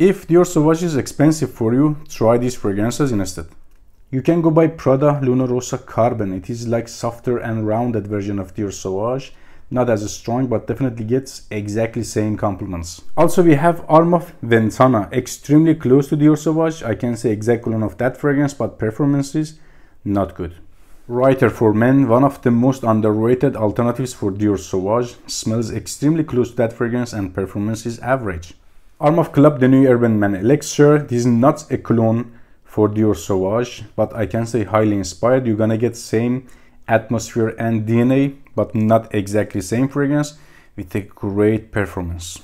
If Dior Sauvage is expensive for you, try these fragrances instead. You can go buy Prada Luna Rossa Carbon. It is like softer and rounded version of Dior Sauvage. Not as strong, but definitely gets exactly same compliments. Also, we have Armaf Ventana, extremely close to Dior Sauvage. I can say exact clone of that fragrance, but performance is not good. Writer for Men, one of the most underrated alternatives for Dior Sauvage, smells extremely close to that fragrance and performance is average. Armaf Club de Nuit Urban Man Elixir. This is not a clone for Dior Sauvage, but I can say highly inspired. You're gonna get same atmosphere and DNA, but not exactly same fragrance with a great performance.